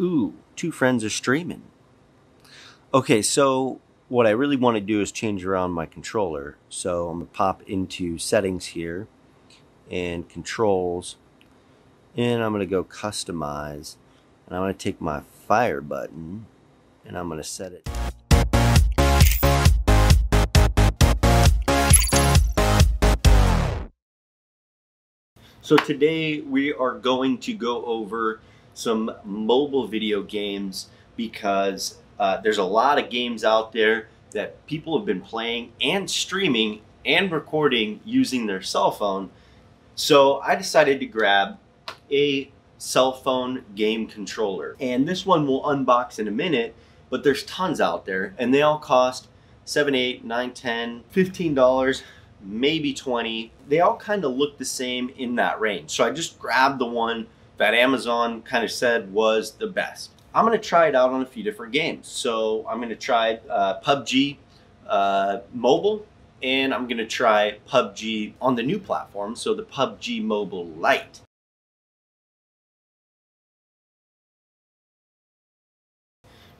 Ooh, two friends are streaming. Okay, so what I really want to do is change around my controller. So I'm going to pop into settings here and controls. And I'm going to go customize. And I'm going to take my fire button and I'm going to set it. So today we are going to go over some mobile video games because uh, there's a lot of games out there that people have been playing and streaming and recording using their cell phone. So I decided to grab a cell phone game controller. And this one we'll unbox in a minute, but there's tons out there and they all cost 7, 8, 9, 10, 15 dollars maybe 20. They all kind of look the same in that range. So I just grabbed the one that Amazon kind of said was the best. I'm going to try it out on a few different games. So I'm going to try uh, PUBG uh, mobile and I'm going to try PUBG on the new platform. So the PUBG Mobile Lite.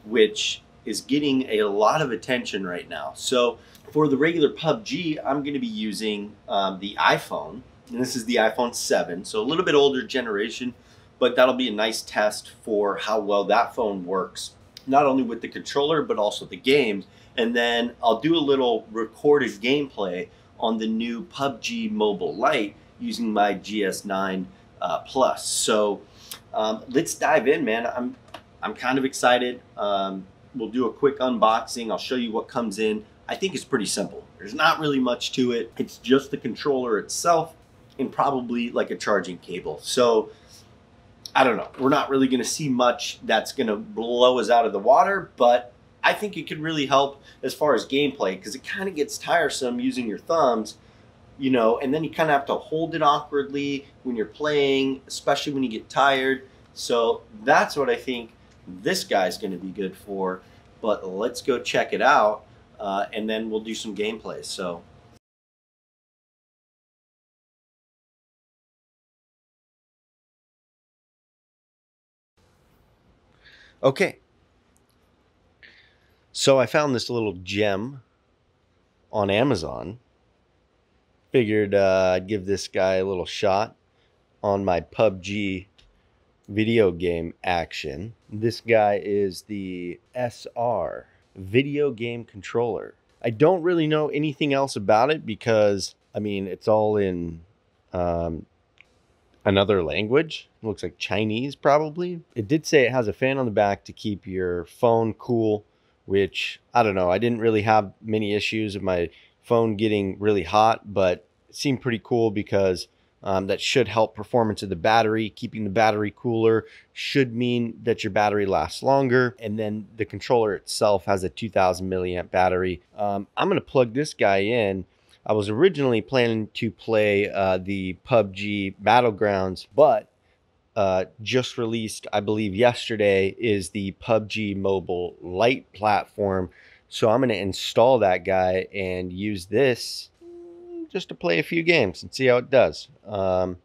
Which is getting a lot of attention right now. So for the regular PUBG, I'm going to be using um, the iPhone, and this is the iPhone 7, so a little bit older generation, but that'll be a nice test for how well that phone works, not only with the controller, but also the games. And then I'll do a little recorded gameplay on the new PUBG Mobile Lite using my GS9 uh, Plus. So um, let's dive in, man. I'm I'm kind of excited. Um, we'll do a quick unboxing. I'll show you what comes in. I think it's pretty simple. There's not really much to it. It's just the controller itself and probably like a charging cable. So I don't know. We're not really going to see much that's going to blow us out of the water, but I think it could really help as far as gameplay because it kind of gets tiresome using your thumbs, you know, and then you kind of have to hold it awkwardly when you're playing, especially when you get tired. So that's what I think this guy's going to be good for. But let's go check it out uh, and then we'll do some gameplay. So. Okay. So I found this little gem on Amazon. Figured uh, I'd give this guy a little shot on my PUBG video game action. This guy is the SR video game controller. I don't really know anything else about it because, I mean, it's all in um, another language. It looks like Chinese, probably. It did say it has a fan on the back to keep your phone cool, which I don't know. I didn't really have many issues of my phone getting really hot, but it seemed pretty cool because um, that should help performance of the battery. Keeping the battery cooler should mean that your battery lasts longer. And then the controller itself has a 2000 milliamp battery. Um, I'm going to plug this guy in. I was originally planning to play uh, the PUBG Battlegrounds, but uh, just released, I believe, yesterday is the PUBG Mobile Lite platform. So I'm going to install that guy and use this just to play a few games and see how it does. Um,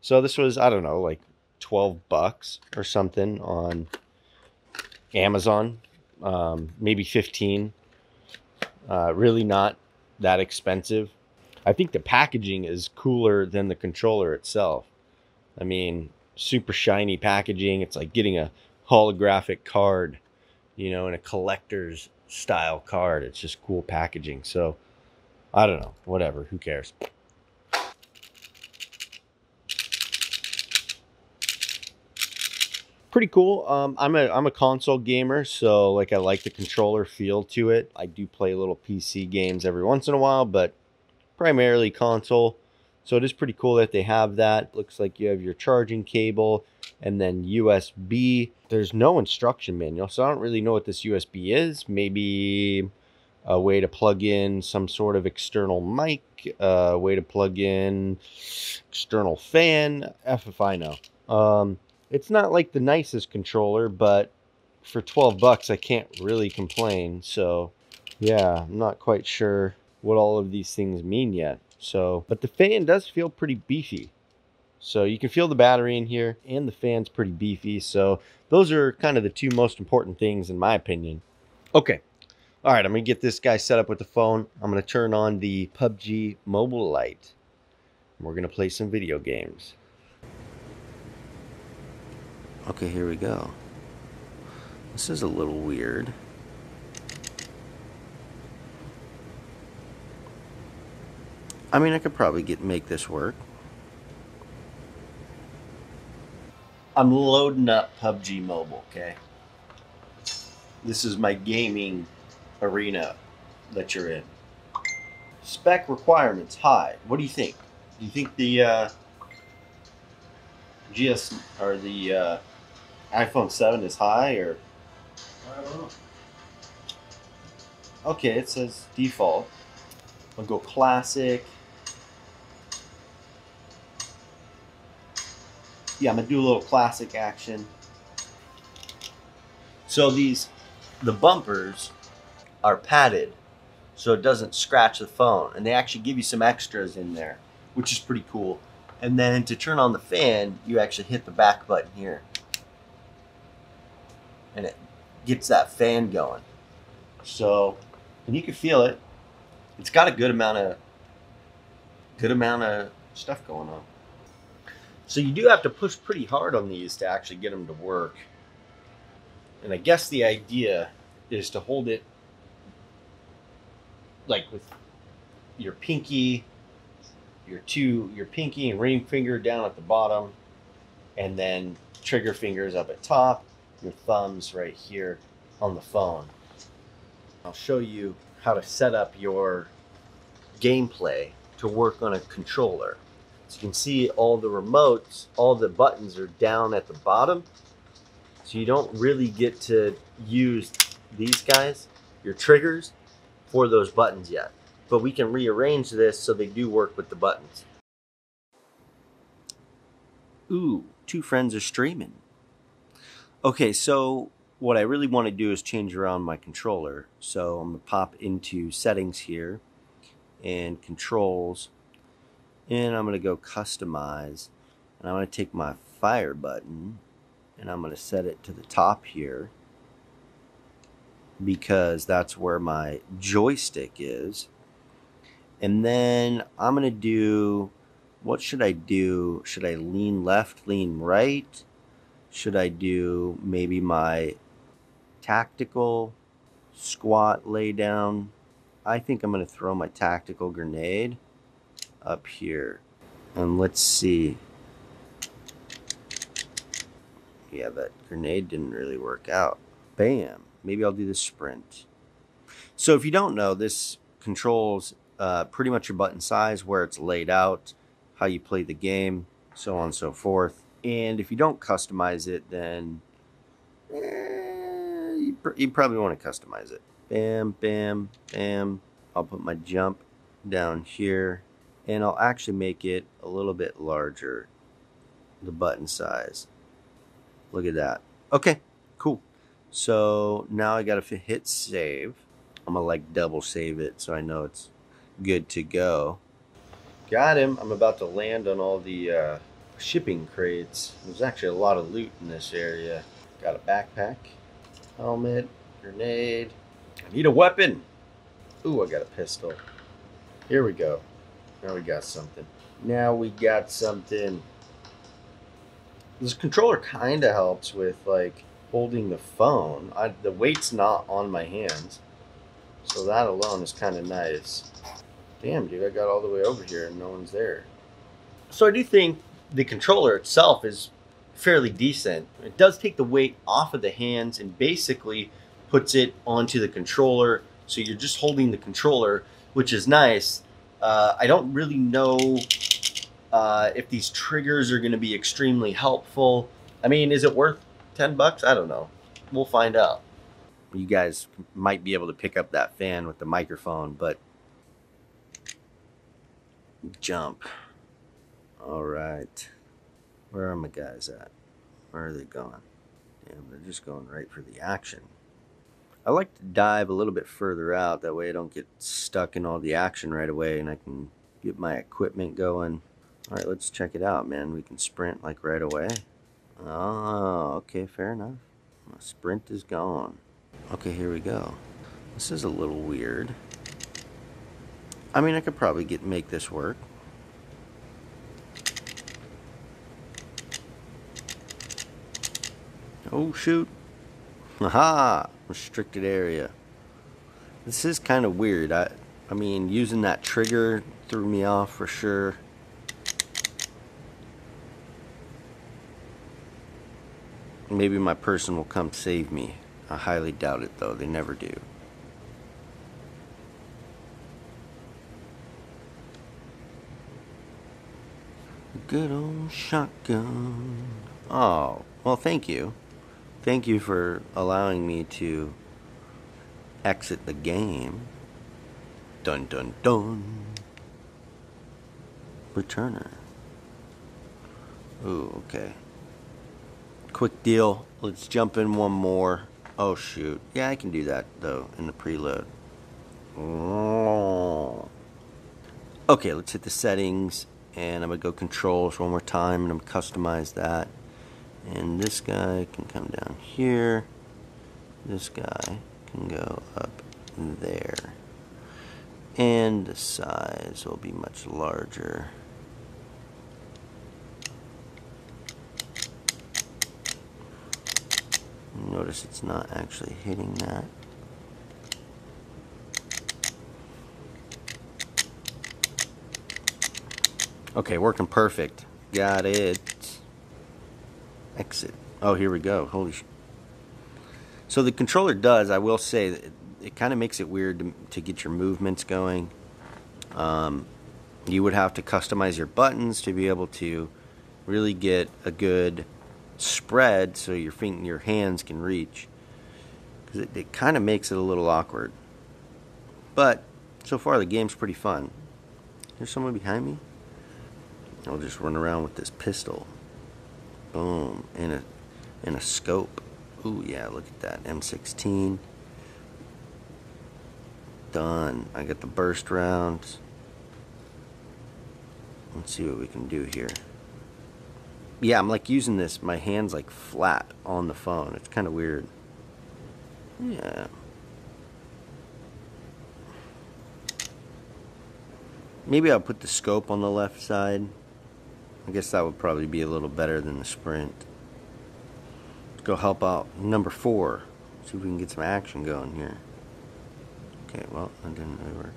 so this was, I don't know, like 12 bucks or something on Amazon, um, maybe 15. Uh, really not that expensive. I think the packaging is cooler than the controller itself. I mean, super shiny packaging. It's like getting a holographic card, you know, in a collector's style card. It's just cool packaging. So, I don't know. Whatever. Who cares? Pretty cool. Um, I'm a I'm a console gamer, so like I like the controller feel to it. I do play little PC games every once in a while, but primarily console. So it is pretty cool that they have that. Looks like you have your charging cable and then USB. There's no instruction manual, so I don't really know what this USB is. Maybe a way to plug in some sort of external mic, a way to plug in external fan, F if I know. Um, it's not like the nicest controller, but for 12 bucks, I can't really complain. So yeah, I'm not quite sure what all of these things mean yet. So, but the fan does feel pretty beefy. So you can feel the battery in here and the fan's pretty beefy. So those are kind of the two most important things in my opinion. Okay. All right, I'm going to get this guy set up with the phone. I'm going to turn on the PUBG Mobile Lite. And We're going to play some video games. Okay, here we go. This is a little weird. I mean, I could probably get make this work. I'm loading up PUBG Mobile, okay? This is my gaming arena that you're in. Spec requirements high. What do you think? Do you think the uh, GS or the uh, iPhone 7 is high or? I don't know. Okay, it says default. I'll go classic. Yeah, I'm gonna do a little classic action. So these, the bumpers are padded so it doesn't scratch the phone. And they actually give you some extras in there, which is pretty cool. And then to turn on the fan, you actually hit the back button here. And it gets that fan going. So, and you can feel it. It's got a good amount of good amount of stuff going on. So you do have to push pretty hard on these to actually get them to work. And I guess the idea is to hold it like with your pinky, your two, your pinky and ring finger down at the bottom, and then trigger fingers up at top, your thumbs right here on the phone. I'll show you how to set up your gameplay to work on a controller. So you can see all the remotes, all the buttons are down at the bottom. So you don't really get to use these guys, your triggers, for those buttons yet. But we can rearrange this so they do work with the buttons. Ooh, two friends are streaming. Okay, so what I really want to do is change around my controller. So I'm going to pop into settings here and controls. And I'm going to go customize. And I'm going to take my fire button and I'm going to set it to the top here because that's where my joystick is. And then I'm going to do, what should I do? Should I lean left, lean right? Should I do maybe my tactical squat lay down? I think I'm going to throw my tactical grenade up here. And let's see. Yeah, that grenade didn't really work out. Bam. Maybe I'll do the sprint. So if you don't know, this controls uh, pretty much your button size, where it's laid out, how you play the game, so on and so forth. And if you don't customize it, then eh, you, pr you probably want to customize it. Bam, bam, bam. I'll put my jump down here and I'll actually make it a little bit larger, the button size. Look at that. Okay, cool. So now I gotta hit save. I'm gonna like double save it so I know it's good to go. Got him. I'm about to land on all the uh, shipping crates. There's actually a lot of loot in this area. Got a backpack, helmet, grenade. I need a weapon. Ooh, I got a pistol. Here we go. Now we got something. Now we got something. This controller kind of helps with like holding the phone. I, the weight's not on my hands. So that alone is kind of nice. Damn, dude, I got all the way over here and no one's there. So I do think the controller itself is fairly decent. It does take the weight off of the hands and basically puts it onto the controller. So you're just holding the controller, which is nice. Uh, I don't really know uh, if these triggers are going to be extremely helpful. I mean, is it worth 10 bucks? I don't know. We'll find out. You guys might be able to pick up that fan with the microphone, but jump. All right. Where are my guys at? Where are they going? Damn, they're just going right for the action. I like to dive a little bit further out. That way I don't get stuck in all the action right away and I can get my equipment going. All right, let's check it out, man. We can sprint like right away. Oh, okay, fair enough. My sprint is gone. Okay, here we go. This is a little weird. I mean, I could probably get make this work. Oh, shoot. Aha! Restricted area. This is kind of weird. I, I mean, using that trigger threw me off for sure. Maybe my person will come save me. I highly doubt it, though. They never do. Good old shotgun. Oh, well, thank you. Thank you for allowing me to exit the game. Dun dun dun. Returner. Ooh, okay. Quick deal. Let's jump in one more. Oh, shoot. Yeah, I can do that, though, in the preload. Okay, let's hit the settings. And I'm going to go controls one more time. And I'm going to customize that. And this guy can come down here. This guy can go up there. And the size will be much larger. Notice it's not actually hitting that. Okay, working perfect. Got it. Exit. Oh, here we go. Holy sh So the controller does, I will say, it, it kind of makes it weird to, to, get your movements going. Um, you would have to customize your buttons to be able to really get a good spread so your feet and your hands can reach because it, it kind of makes it a little awkward but so far the game's pretty fun there's someone behind me I'll just run around with this pistol boom in a in a scope ooh yeah look at that M16 done I got the burst rounds let's see what we can do here yeah, I'm like using this, my hand's like flat on the phone. It's kind of weird. Yeah. Maybe I'll put the scope on the left side. I guess that would probably be a little better than the sprint. Let's go help out number four. See if we can get some action going here. Okay, well, that didn't really work.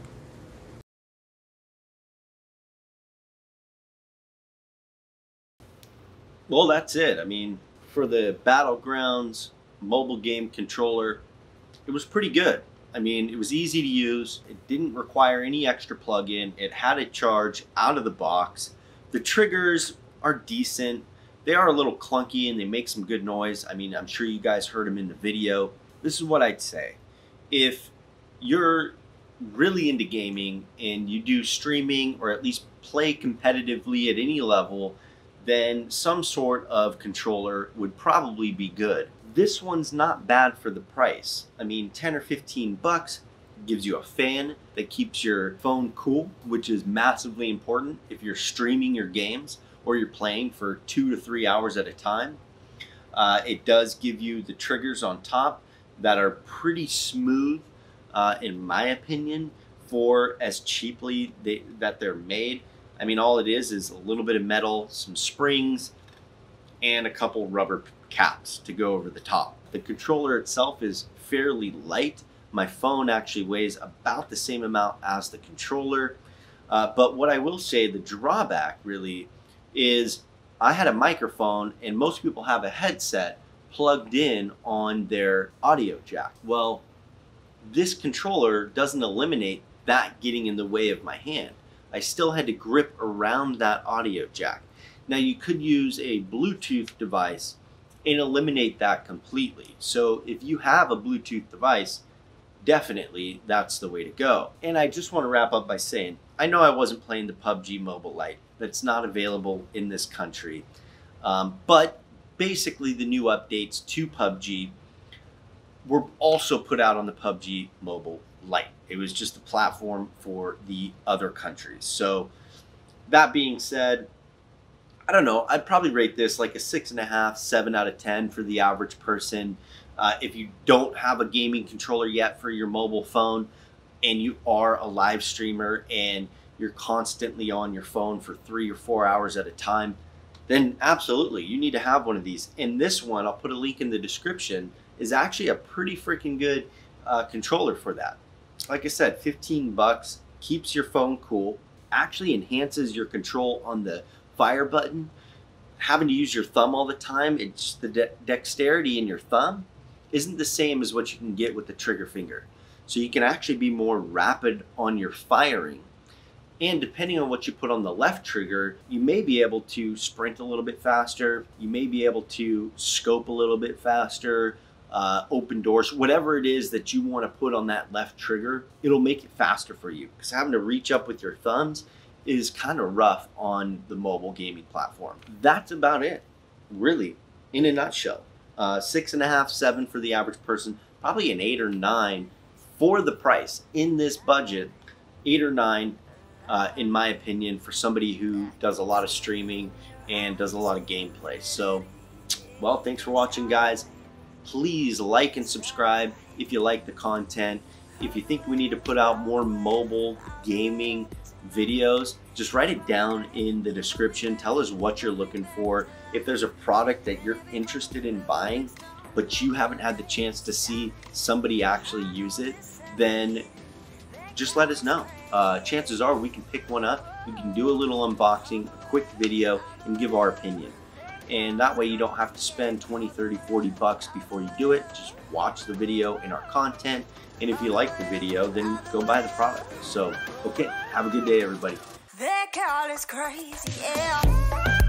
Well, that's it. I mean, for the Battlegrounds mobile game controller, it was pretty good. I mean, it was easy to use. It didn't require any extra plug-in. It had a charge out of the box. The triggers are decent. They are a little clunky and they make some good noise. I mean, I'm sure you guys heard them in the video. This is what I'd say. If you're really into gaming and you do streaming or at least play competitively at any level, then some sort of controller would probably be good. This one's not bad for the price. I mean, 10 or 15 bucks gives you a fan that keeps your phone cool, which is massively important if you're streaming your games or you're playing for two to three hours at a time. Uh, it does give you the triggers on top that are pretty smooth, uh, in my opinion, for as cheaply they, that they're made. I mean, all it is is a little bit of metal, some springs, and a couple rubber caps to go over the top. The controller itself is fairly light. My phone actually weighs about the same amount as the controller. Uh, but what I will say, the drawback really is I had a microphone and most people have a headset plugged in on their audio jack. Well, this controller doesn't eliminate that getting in the way of my hand. I still had to grip around that audio jack. Now you could use a Bluetooth device and eliminate that completely. So if you have a Bluetooth device, definitely that's the way to go. And I just want to wrap up by saying, I know I wasn't playing the PUBG Mobile Lite. That's not available in this country. Um, but basically the new updates to PUBG were also put out on the PUBG Mobile Lite. It was just a platform for the other countries. So that being said, I don't know. I'd probably rate this like a six and a half, seven out of 10 for the average person. Uh, if you don't have a gaming controller yet for your mobile phone and you are a live streamer and you're constantly on your phone for three or four hours at a time, then absolutely you need to have one of these. And this one, I'll put a link in the description, is actually a pretty freaking good uh, controller for that. Like I said, 15 bucks, keeps your phone cool, actually enhances your control on the fire button. Having to use your thumb all the time, it's the de dexterity in your thumb isn't the same as what you can get with the trigger finger. So you can actually be more rapid on your firing. And depending on what you put on the left trigger, you may be able to sprint a little bit faster. You may be able to scope a little bit faster, uh, open doors, whatever it is that you want to put on that left trigger, it'll make it faster for you. Because having to reach up with your thumbs is kind of rough on the mobile gaming platform. That's about it, really, in a nutshell. Uh, six and a half, seven for the average person, probably an eight or nine for the price in this budget. Eight or nine, uh, in my opinion, for somebody who does a lot of streaming and does a lot of gameplay. So, well, thanks for watching, guys. Please like and subscribe if you like the content. If you think we need to put out more mobile gaming videos, just write it down in the description. Tell us what you're looking for. If there's a product that you're interested in buying, but you haven't had the chance to see somebody actually use it, then just let us know. Uh, chances are we can pick one up, we can do a little unboxing, a quick video, and give our opinion. And that way you don't have to spend 20, 30, 40 bucks before you do it. Just watch the video and our content. And if you like the video, then go buy the product. So, okay, have a good day, everybody. That girl is crazy, yeah.